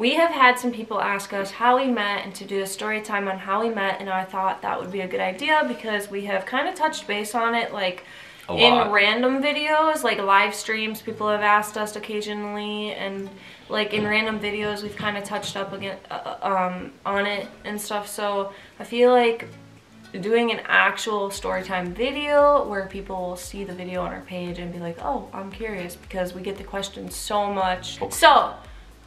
We have had some people ask us how we met and to do a story time on how we met, and I thought that would be a good idea because we have kind of touched base on it, like in random videos, like live streams. People have asked us occasionally, and like in random videos, we've kind of touched up again uh, um, on it and stuff. So I feel like doing an actual story time video where people will see the video on our page and be like, oh, I'm curious because we get the questions so much. So,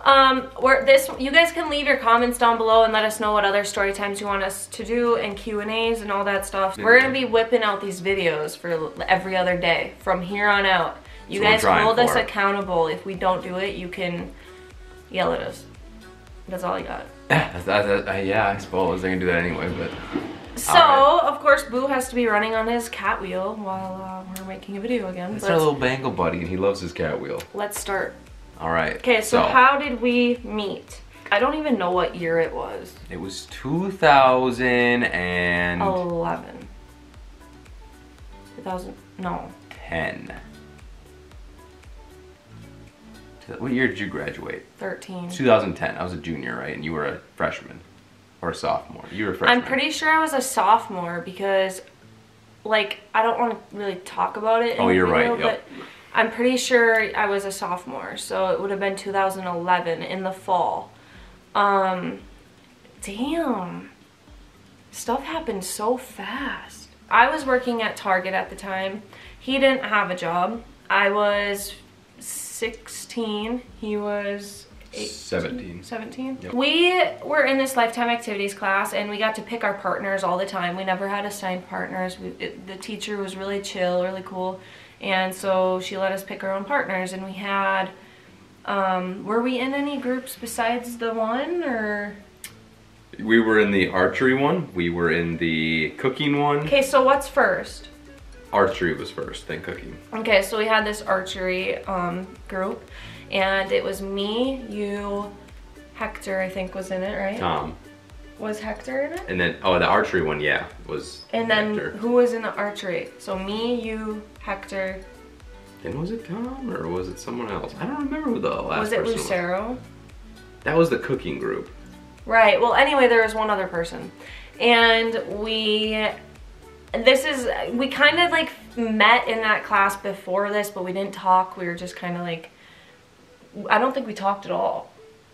um, we're this. You guys can leave your comments down below and let us know what other story times you want us to do and Q and A's and all that stuff. We're gonna be whipping out these videos for every other day from here on out. You That's guys hold us for. accountable. If we don't do it, you can yell at us. That's all I got. That- that- uh, yeah, I suppose they can do that anyway, but So, Alright. of course, Boo has to be running on his cat wheel while uh, we're making a video again. that's Let's, our little Bengal buddy, and he loves his cat wheel. let's start. All right. Okay, so, how did we meet? I don't even know what year it was. It was 2011. 2000, no. 10. What year did you graduate? 13. 2010. I was a junior, right? And you were a freshman or a sophomore. You were a freshman. I'm pretty sure I was a sophomore because, like, I don't want to really talk about it. Oh, you're right, video, yep. But I'm pretty sure I was a sophomore, so it would have been 2011 in the fall. Um, damn, stuff happened so fast. I was working at Target at the time. He didn't have a job. I was 16. He was 18, 17. 17? Yep. We were in this lifetime activities class and we got to pick our partners all the time. We never had assigned partners. We, it, the teacher was really chill, really cool. And so she let us pick our own partners and we had um, were we in any groups besides the one or We were in the archery one. We were in the cooking one. Okay, so what's first? Archery was first, then cooking. Okay, so we had this archery um, group, and it was me, you, Hector, I think was in it, right? Tom. Was Hector in it? And then, oh, the archery one, yeah, was And then Hector. who was in the archery? So me, you, Hector. Then was it Tom or was it someone else? I don't remember who the last was it Lucero? That was the cooking group. Right. Well, anyway, there was one other person, and we. This is we kind of like met in that class before this, but we didn't talk. We were just kind of like. I don't think we talked at all.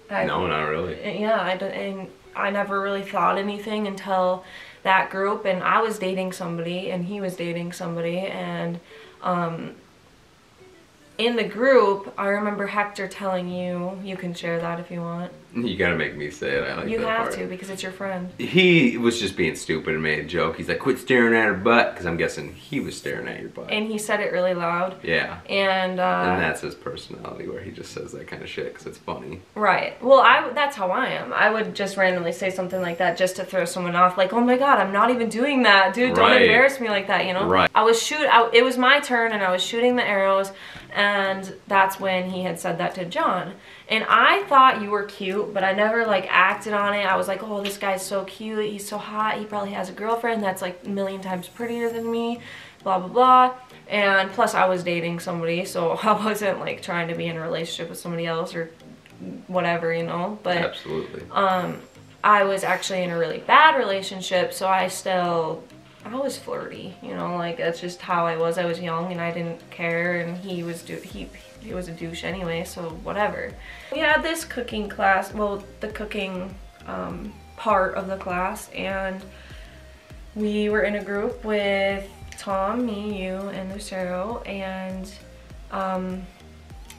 I- no, not really. yeah I and I never really thought anything until that group and I was dating somebody and he was dating somebody and um in the group I remember Hector telling you you can share that if you want You gotta make me say it. I like you that have part. to because it's your friend He was just being stupid and made a joke. He's like, quit staring at her butt, because I'm guessing he was staring at your butt. and he said it really loud yeah. and uh and that's his personality, where he just says that kind of shit because it's funny. Right. Well, I that's how I am. I would just randomly say something like that just to throw someone off. Like, oh my god, I'm not even doing that, dude. Don't Right. embarrass me like that. You know. Right. I was shoot. I, it was my turn, and I was shooting the arrows, and that's when he had said that to Jon. And I thought you were cute, but I never like acted on it. I was like, oh, this guy's so cute. He's so hot. He probably has a girlfriend that's like a million times prettier than me. Blah blah blah. And plus, I was dating somebody, so I wasn't like trying to be in a relationship with somebody else or whatever, you know. But Absolutely. um, I was actually in a really bad relationship, so I still, I was flirty, you know, like that's just how I was. I was young and I didn't care, and he was do he he was a douche anyway, so whatever. We had this cooking class, well, the cooking um, part of the class, and we were in a group with Tom, me, you, and Lucero, and um,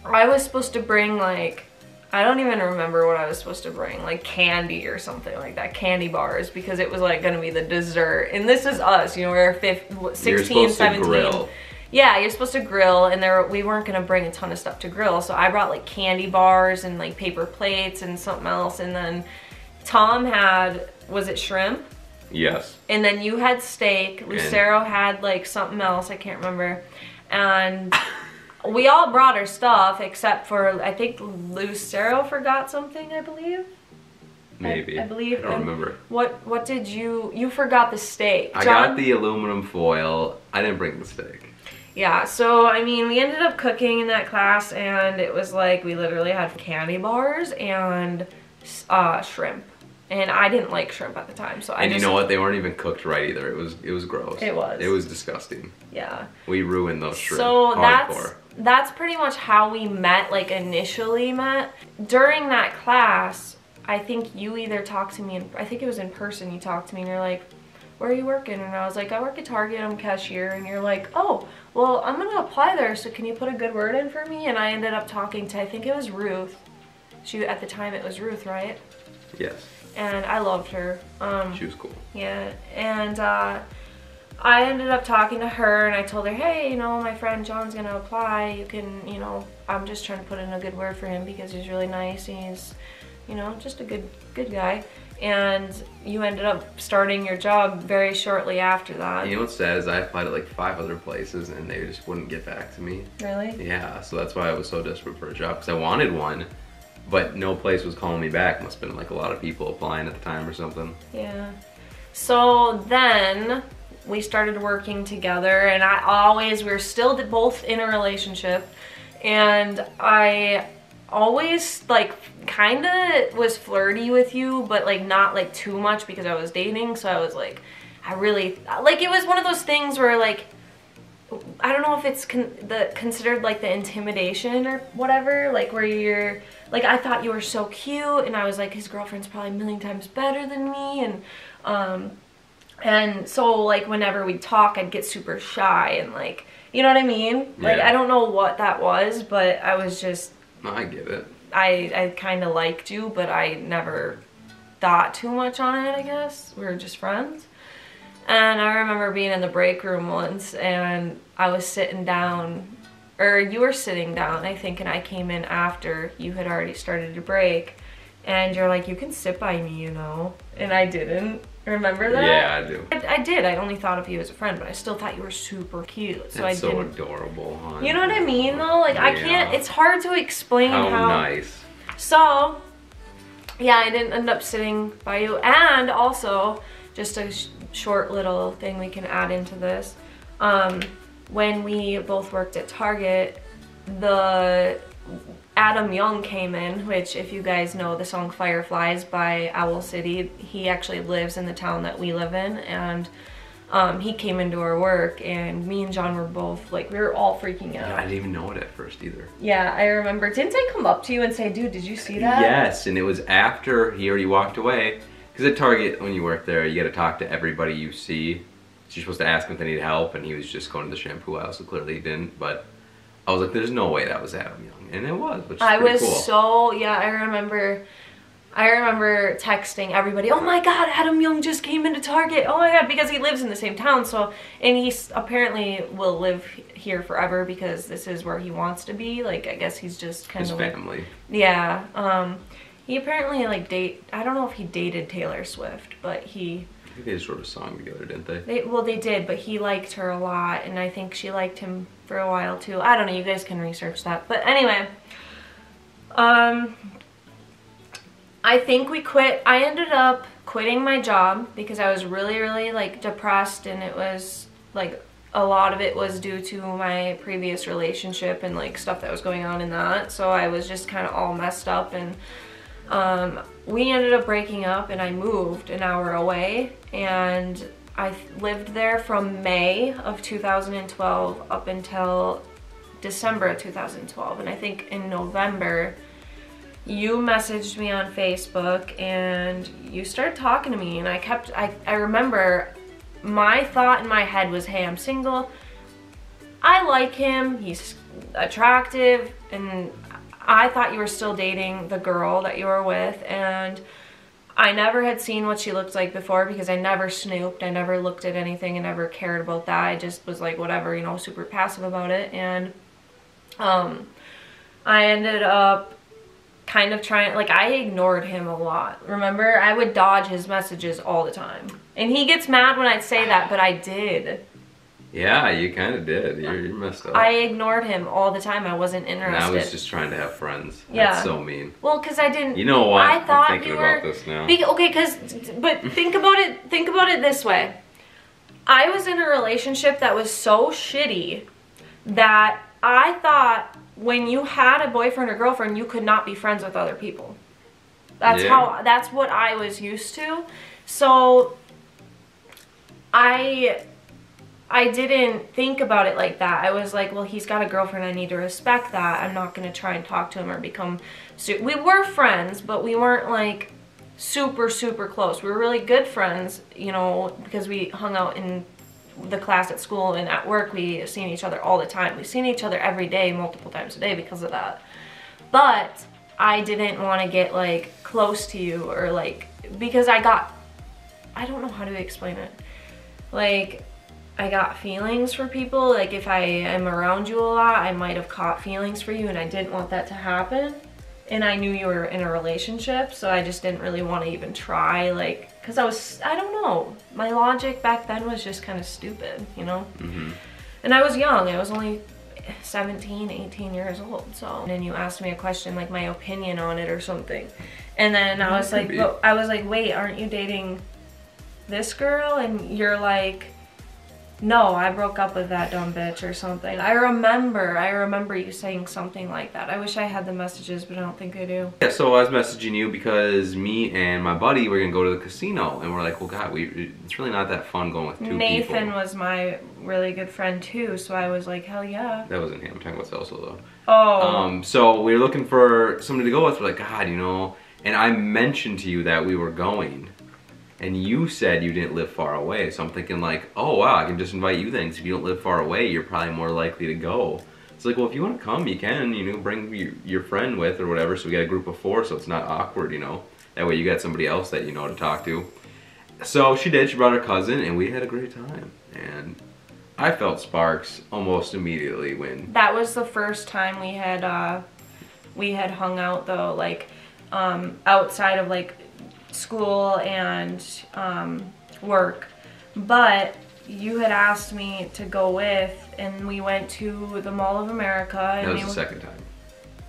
I was supposed to bring like I don't even remember what I was supposed to bring, like candy or something like that, candy bars, because it was like gonna be the dessert. And this is us, you know, we're fif- what, 16, You're supposed 17. to grill. Yeah, you're supposed to grill, and there we weren't gonna bring a ton of stuff to grill, so I brought like candy bars and like paper plates and something else, and then Tom had was it shrimp? Yes. And then you had steak. Lucero had like something else, I can't remember. And we all brought our stuff except for I think Lucero forgot something, I believe. Maybe. I believe- I don't um, remember. What what did you you forgot the steak. I got the aluminum foil. I didn't bring the steak. Yeah, so I mean we ended up cooking in that class and it was like we literally had candy bars and uh, shrimp, and I didn't like shrimp at the time, so I And just you know what? They weren't even cooked right either. It was it was gross. It was. It was disgusting. yeah. We ruined those shrimp. So Hardcore. that's pretty much how we met, like initially met. During that class, I think you either talked to me, in, I think it was in person. You talked to me, and you're like, "Where are you working?" And I was like, "I work at Target. I'm cashier." And you're like, "Oh, well, I'm gonna apply there. So can you put a good word in for me?" And I ended up talking to, I think it was Ruth. She at the time it was Ruth, right? Yes. And I loved her. Um, She was cool. yeah, and uh, I ended up talking to her and I told her, hey, you know, my friend Jon's gonna apply. You can, you know, I'm just trying to put in a good word for him because he's really nice. And he's, you know, just a good, good guy. And you ended up starting your job very shortly after that. You know what's sad is I applied at like five other places and they just wouldn't get back to me. Really? Yeah, so that's why I was so desperate for a job because I wanted one, but no place was calling me back. Must have been like a lot of people applying at the time or something. Yeah. So then we started working together, and I always, we were still both in a relationship, and I always like kind of was flirty with you, but like not like too much because I was dating. So I was like, I really like it was one of those things where like I don't know if it's con- the considered like the intimidation or whatever, like where you're like I thought you were so cute, and I was like his girlfriend's probably a million times better than me, and um, and so like whenever we'd talk, I'd get super shy and like you know what I mean. Like Yeah. I don't know what that was, but I was just No, I get it. I I kind of liked you, but I never thought too much on it. I guess we were just friends. And I remember being in the break room once, and I was sitting down, or you were sitting down, I think, and I came in after you had already started to break, and you're like, "You can sit by me, you know," and I didn't. Remember that? Yeah, I do. I, I did. I only thought of you as a friend, but I still thought you were super cute. So I so didn't. adorable. hon. You know what I mean, though? Like I can't. It's hard to explain How, how nice. so, yeah, I didn't end up sitting by you. And also, just a sh- short little thing we can add into this. Um, when we both worked at Target, the Adam Young came in, which, if you guys know the song Fireflies by Owl City, he actually lives in the town that we live in. And um, he came into our work, and me and Jon were both like, we were all freaking out. Yeah, I didn't even know it at first either. Yeah, I remember. Didn't I come up to you and say, dude, did you see that? Yes, and it was after he already walked away. Because at Target, when you work there, you got to talk to everybody you see. So you're supposed to ask them if they need help, and he was just going to the shampoo aisle, so clearly he didn't. But I was like, there's no way that was Adam Young. And it was, which I was cool. so yeah. I remember, I remember texting everybody. Oh my God, Adam Young just came into Target. Oh my God, because he lives in the same town. So and he apparently will live here forever because this is where he wants to be. Like I guess he's just kind His of like family. yeah. Um, he apparently like date. I don't know if he dated Taylor Swift, but he I think they just wrote a song together, didn't they? they well they did, but he liked her a lot, and I think she liked him for a while too. I don't know. You guys can research that. But anyway, um, I think we quit. I ended up quitting my job because I was really, really like depressed, and it was like a lot of it was due to my previous relationship and like stuff that was going on in that. So I was just kind of all messed up and um, we ended up breaking up and I moved an hour away and I lived there from May of 2012 up until December of 2012 and I think in November you messaged me on Facebook and you started talking to me. And I kept I, I remember my thought in my head was hey I'm single. I like him. He's attractive. And I thought you were still dating the girl that you were with. And I never had seen what she looked like before because I never snooped. I never looked at anything and never cared about that. I just was like whatever, you know, super passive about it and um I ended up kind of trying like I ignored him a lot. Remember? I would dodge his messages all the time. And he gets mad when I'd say that, but I did. Yeah, you kind of did. You're, you're messed up. I ignored him all the time. I wasn't and interested. I was just trying to have friends. Yeah. That's so mean. well, cuz I didn't You know what? I thought I'm thinking you were about this now. Be- okay, cuz but think about it think about it this way. I was in a relationship that was so shitty that I thought when you had a boyfriend or girlfriend, you could not be friends with other people. That's Yeah. how that's what I was used to. So I I didn't think about it like that. I was like, well, he's got a girlfriend. I need to respect that. I'm not going to try and talk to him or become we were friends, but we weren't like super super close. We were really good friends, you know, because we hung out in the class at school and at work we seen each other all the time. We've seen each other every day, multiple times a day because of that. But I didn't want to get like close to you or like because I got I don't know how to explain it. Like I got feelings for people. Like if I am around you a lot, I might have caught feelings for you and I didn't want that to happen. And I knew you were in a relationship, so I just didn't really want to even try like cuz I was I don't know. My logic back then was just kind of stupid, you know? Mm-hmm. And I was young. I was only 17, 18 years old. So, and then you asked me a question like my opinion on it or something. And then I was like. I was like, "Wait, aren't you dating this girl?" And you're like, "No, I broke up with that dumb bitch or something." I remember. I remember you saying something like that. I wish I had the messages, but I don't think I do. Yeah, so I was messaging you because me and my buddy were gonna go to the casino, and we're like, well, God, we it's really not that fun going with two Nathan people. was my really good friend too, so I was like, "Hell yeah." That wasn't him. I'm talking about Celso though. Oh. Um, so we were looking for somebody to go with. We're like, God, you know. And I mentioned to you that we were going, and you said you didn't live far away. So I'm thinking like, oh wow, I can just invite you then. 'cause if you don't live far away, you're probably more likely to go. It's like, well, if you want to come, you can. You know, bring your, your friend with or whatever. So we got a group of four, so it's not awkward. You know, that way you got somebody else that you know to talk to. So she did. She brought her cousin, and we had a great time. And I felt sparks almost immediately when that was the first time we had uh we had hung out though like um outside of like school and um work but you had asked me to go with and we went to the mall of america and that we was the second time.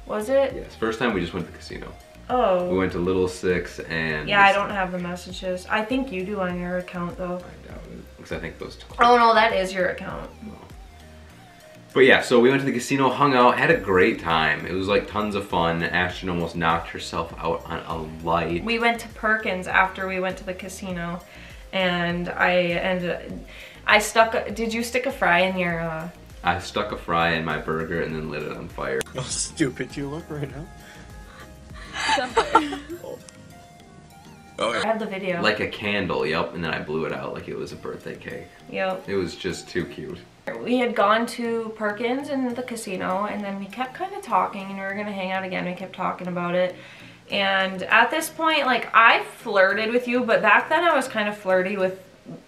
was it Yes, first time we just went to the casino. oh We went to Little Six and. yeah i don't have the messages i think you do on your account though I doubt it, because I think those. Two oh no that is your account But yeah, so we went to the casino, hung out, had a great time. It was like tons of fun. Ashtyn almost knocked herself out on a light. we went to Perkins after we went to the casino, and I ended. I stuck. A, did you stick a fry in your? Uh, I stuck a fry in my burger and then lit it on fire. How stupid you look right now. Oh, I yeah. have the video. Like a candle, yep, and then I blew it out like it was a birthday cake. Yep. It was just too cute. We had gone to Perkins and the casino, and then we kept kind of talking, and we were gonna hang out again. We kept talking about it. And at this point, like I flirted with you, but back then I was kind of flirty with,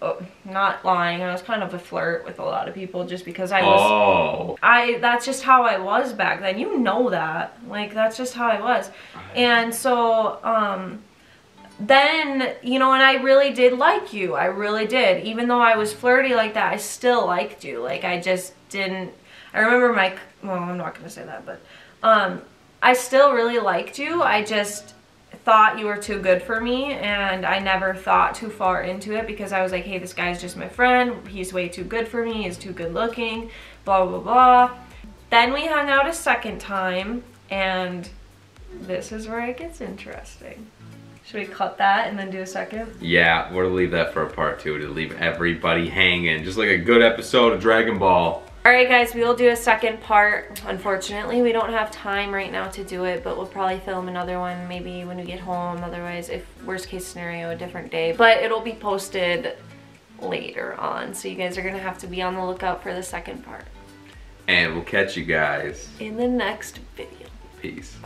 uh, not lying. I was kind of a flirt with a lot of people just because I was. Oh. I that's just how I was back then. You know that. Like that's just how I was. And so um then, you know, and I really did like you. I really did. Even though I was flirty like that, I still liked you. Like I just didn't I remember my well, I'm not going to say that, but um I still really liked you. I just thought you were too good for me and I never thought too far into it because I was like, hey, this guy's just my friend. He's way too good for me. He's too good looking. Blah, blah, blah. Then we hung out a second time and this is where it gets interesting. Should we cut that and then do a second? Yeah, we're gonna leave that for a part two to leave everybody hanging. Just like a good episode of Dragon Ball. Alright guys, we will do a second part. Unfortunately, we don't have time right now to do it, but we'll probably film another one maybe when we get home. Otherwise, if worst case scenario, a different day. But it'll be posted later on, so you guys are gonna have to be on the lookout for the second part And we'll catch you guys. in the next video. Peace.